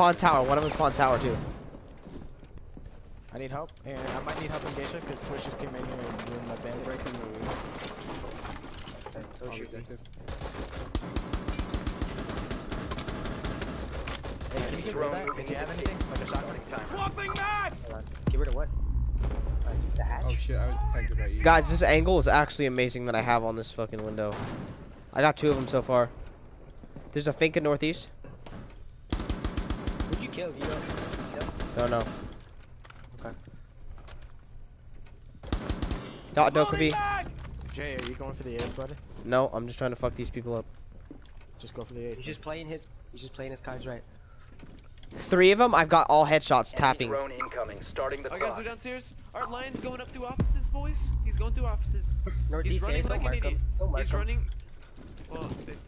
spawn tower. One of them spawn tower too. I need help, and I might need help in Geisha because Twitch just came in here and ruined my bandits. Breaking the roof. Okay, don't shoot me. Hey, can you get rid of that? If you have anything, like a shotgun. Hold on. Get rid of what? Uh, the hatch? Oh shit, I was detected by you. Guys, this angle is actually amazing that I have on this fucking window. I got two of them so far. There's a fink in northeast. Who'd you kill, Vito? Don't know. Okay. Dot no could. Jay, are you going for the A's, buddy? No, I'm just trying to fuck these people up. Just go for the A's. He's just playing his. He's just playing his cards right. Three of them, I've got all headshots Enemy tapping. drone incoming. Starting the Our guys clock. are downstairs. Our lion's going up through offices, boys. He's going through offices. He's running Dave, like don't an mark him. idiot. Don't mark He's him. running. Well, it's